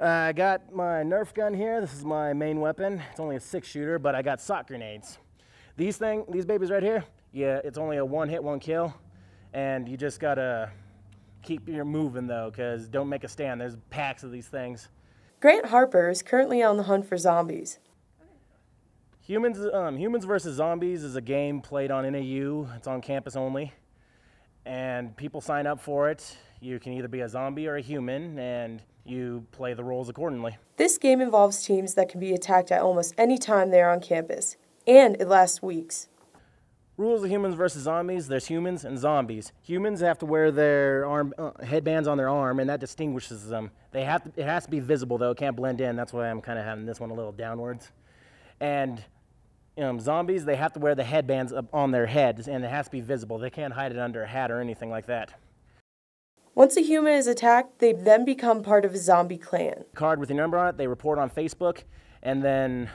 Uh, I got my Nerf gun here. This is my main weapon. It's only a six shooter, but I got sock grenades. These thing, these babies right here, yeah, it's only a one hit, one kill, and you just gotta keep your moving though, cause don't make a stand. There's packs of these things. Grant Harper is currently on the hunt for zombies. Humans, um, Humans versus Zombies is a game played on NAU. It's on campus only, and people sign up for it. You can either be a zombie or a human, and you play the roles accordingly. This game involves teams that can be attacked at almost any time they are on campus, and it lasts weeks. Rules of humans versus zombies. There's humans and zombies. Humans have to wear their arm uh, headbands on their arm, and that distinguishes them. They have to, it has to be visible though. It can't blend in. That's why I'm kind of having this one a little downwards. And um, zombies, they have to wear the headbands up on their heads, and it has to be visible. They can't hide it under a hat or anything like that. Once a human is attacked, they then become part of a zombie clan. Card with your number on it. They report on Facebook, and then,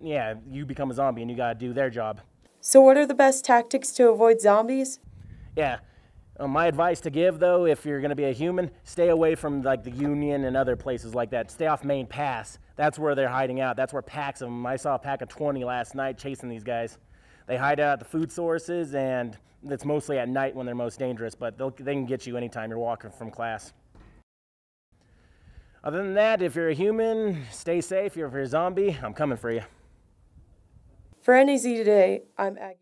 yeah, you become a zombie, and you got to do their job. So, what are the best tactics to avoid zombies? Yeah. Uh, my advice to give though, if you're going to be a human, stay away from like the Union and other places like that. Stay off Main Pass. That's where they're hiding out. That's where packs of them. I saw a pack of 20 last night chasing these guys. They hide out at the food sources, and it's mostly at night when they're most dangerous. But they can get you anytime you're walking from class. Other than that, if you're a human, stay safe. If you're a zombie, I'm coming for you. For NAZ Today, I'm Aggie.